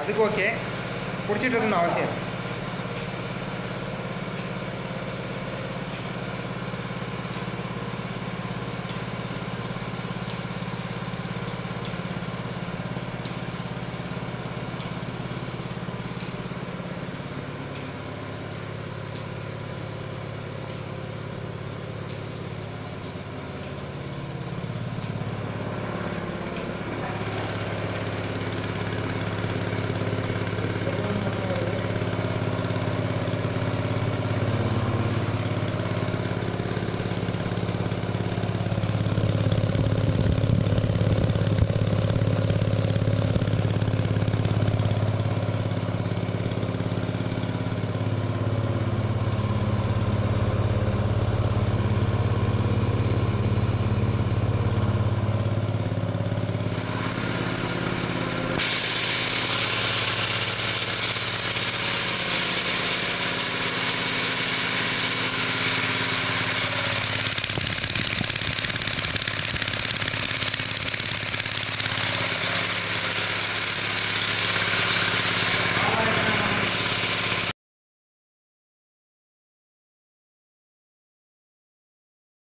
அதுக்கு ஓகே பிடிச்சிட்டு இருக்குன்னு அவசியம்